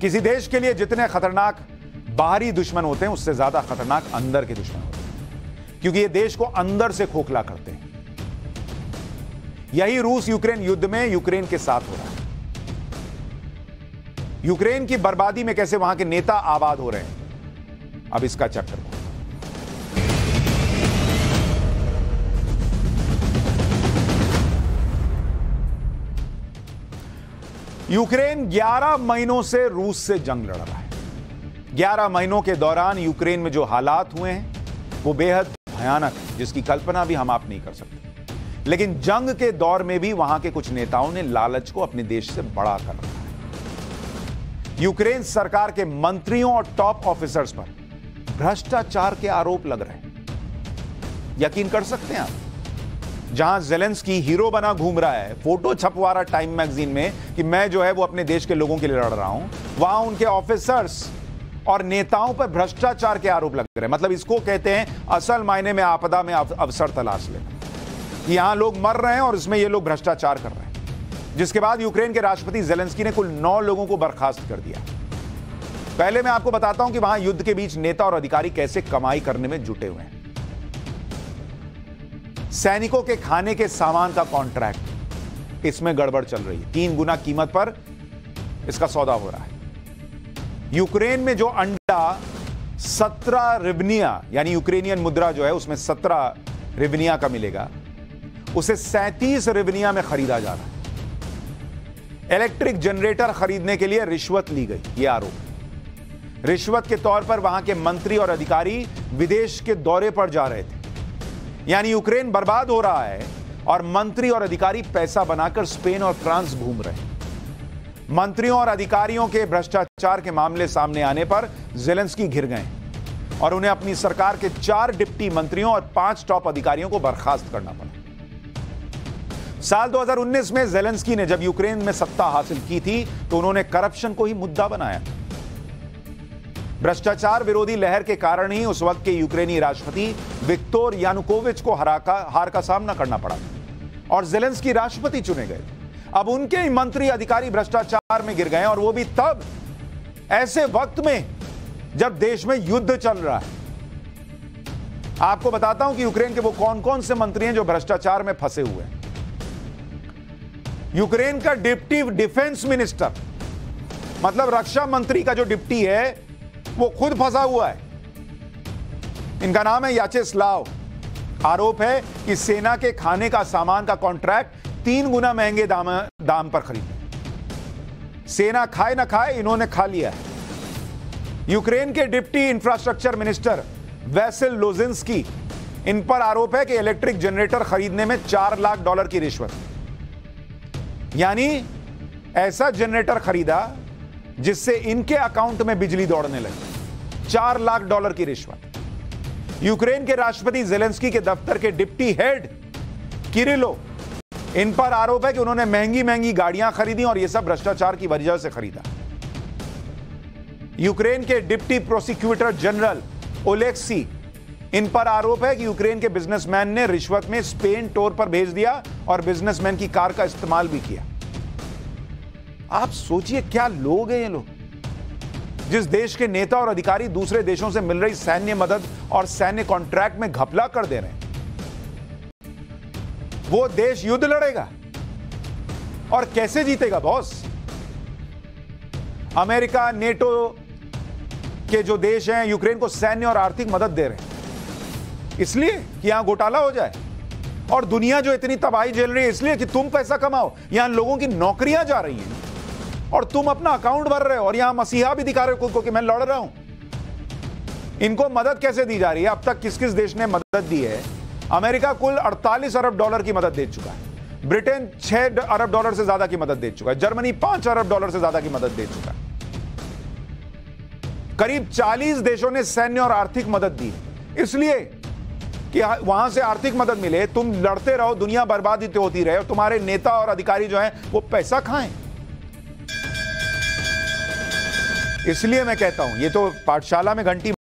किसी देश के लिए जितने खतरनाक बाहरी दुश्मन होते हैं, उससे ज़्यादा खतरनाक अंदर के दुश्मन होते हैं। क्योंकि ये देश को अंदर से खोखला करते हैं। यही रूस यूक्रेन युद्ध में यूक्रेन के साथ हो रहा है। यूक्रेन की बर्बादी में कैसे वहाँ के नेता आबाद हो रहे हैं, अब इसका चक्कर यूक्रेन 11 महीनों से रूस से जंग लड़ रहा है। 11 महीनों के दौरान यूक्रेन में जो हालात हुए हैं, वो बेहद भयानक है, जिसकी कल्पना भी हम आप नहीं कर सकते। लेकिन जंग के दौर में भी वहाँ के कुछ नेताओं ने लालच को अपने देश से बड़ा कर रखा है। यूक्रेन सरकार के मंत्रियों और टॉप ऑफिसर्स पर भ्रष्टाचार के आरोप लग रहे हैं। यकीन कर सकते हैं आप? जहाँ जेलेंस्की हीरो बना घूम रहा है। फ़ोटो छपवा रहा टाइम मैगजीन में कि मैं जो है वो अपने देश के लोगों के लिए लड़ रहा हूँ। वहाँ उनके ऑफिसर्स और नेताओं पर भ्रष्टाचार के आरोप लग रहे हैं। मतलब इसको कहते हैं, असल मायने में आपदा में अवसर तलाश लेना यहाँ लोग मर रहे हैं और इसमें ये लोग भ्रष्टाचार कर रहे हैं। जिसके बाद यूक्रेन के राष्ट्रपति जेलेंस्की ने कुल नौ लोगों को बर्खास्त कर दिया। पहले मैं आपको बताता हूँ कि वहाँ युद्ध के बीच नेता और अधिकारी कैसे कमाई करने में जुटे हुए हैं। सैनिकों के खाने के सामान का कॉन्ट्रैक्ट इसमें गड़बड़ चल रही है। तीन गुना कीमत पर इसका सौदा हो रहा है। यूक्रेन में जो अंडा, सत्रह रिबनिया यानी यूक्रेनियन मुद्रा जो है, उसमें सत्रह रिबनिया का मिलेगा। उसे सैंतीस रिबनिया में खरीदा जा रहा है। इलेक्ट्रिक जनरेटर खरीदने के लिए रिश्वत ली गई यह आरोप। रिश्वत के तौर पर वहाँ के मंत्री और अधिकारी विदेश के दौरे पर जा रहे थे। यानी यूक्रेन बर्बाद हो रहा है और मंत्री और अधिकारी पैसा बनाकर स्पेन और फ्रांस घूम रहे मंत्रियों और अधिकारियों के भ्रष्टाचार के मामले सामने आने पर जेलेंस्की घिर गए और उन्हें अपनी सरकार के चार डिप्टी मंत्रियों और पाँच टॉप अधिकारियों को बर्खास्त करना पड़ा। साल 2019 में जेलेंस्की ने जब यूक्रेन में सत्ता हासिल की थी तो उन्होंने करप्शन को ही मुद्दा बनाया। भ्रष्टाचार विरोधी लहर के कारण ही उस वक्त के यूक्रेनी राष्ट्रपति विक्टोर यानुकोविच को हरा का हार का सामना करना पड़ा। और जेलेंस्की राष्ट्रपति चुने गए। अब उनके मंत्री अधिकारी भ्रष्टाचार में गिर गए और वो भी तब, ऐसे वक्त में, जब देश में युद्ध चल रहा है। आपको बताता हूँ कि यूक्रेन के वो कौन कौन से मंत्री हैं जो भ्रष्टाचार में फंसे हुए हैं। यूक्रेन का डिप्टी डिफेंस मिनिस्टर मतलब रक्षा मंत्री का जो डिप्टी है वो खुद फंसा हुआ है। इनका नाम है याचे स्लाव आरोप है कि सेना के खाने का सामान का कॉन्ट्रैक्ट तीन गुना महँगे दाम दाम पर खरीदे। सेना खाए ना खाए इन्होंने खा लिया है। यूक्रेन के deputy infrastructure minister Vasyl Lozinsky, इन पर आरोप है कि इलेक्ट्रिक जनरेटर खरीदने में चार लाख डॉलर की रिश्वत। यानी ऐसा जनरेटर खरीदा जिससे इनके अकाउंट में बिजली दौड़ने लगी। चार लाख डॉलर की रिश्वत। यूक्रेन के राष्ट्रपति जेलेंस्की के दफ्तर के डिप्टी हेड किरिलो, इन पर आरोप है कि उन्होंने महँगी महँगी गाड़ियाँ खरीदी और यह सब भ्रष्टाचार की वजह से खरीदा। यूक्रेन के डिप्टी प्रोसिक्यूटर जनरल ओलेक्सी, इन पर आरोप है कि यूक्रेन के बिजनेसमैन ने रिश्वत में स्पेन टोर पर भेज दिया और बिजनेसमैन की कार का इस्तेमाल भी किया। आप सोचिए क्या लोग हैं ये लोग? जिस देश के नेता और अधिकारी दूसरे देशों से मिल रही सैन्य मदद और सैन्य कॉन्ट्रैक्ट में घपला कर दे रहे हैं। वो देश युद्ध लड़ेगा और कैसे जीतेगा बॉस अमेरिका नेटो के जो देश हैं, यूक्रेन को सैन्य और आर्थिक मदद दे रहे हैं। इसलिए कि यहाँ घोटाला हो जाए और दुनिया जो इतनी तबाही झेल रही है, इसलिए कि तुम पैसा कमाओ। यहाँ लोगों की नौकरियाँ जा रही हैं। और तुम अपना अकाउंट भर रहे हो और यहाँ मसीहा भी दिखा रहे हो खुद को कि मैं लड़ रहा हूँ। इनको मदद कैसे दी जा रही है? अब तक किस किस देश ने मदद दी है? अमेरिका कुल 48 अरब डॉलर की मदद दे चुका है। ब्रिटेन 6 अरब डॉलर से ज़्यादा की मदद दे चुका है। जर्मनी 5 अरब डॉलर से ज़्यादा की मदद दे चुका है। करीब 40 देशों ने सैन्य और आर्थिक मदद दी इसलिए कि वहाँ से आर्थिक मदद मिले, तुम लड़ते रहो, दुनिया बर्बादी होती रहे, और तुम्हारे नेता और अधिकारी जो हैं, वो पैसा खाएँ। इसलिए मैं कहता हूँ ये तो पाठशाला में घंटी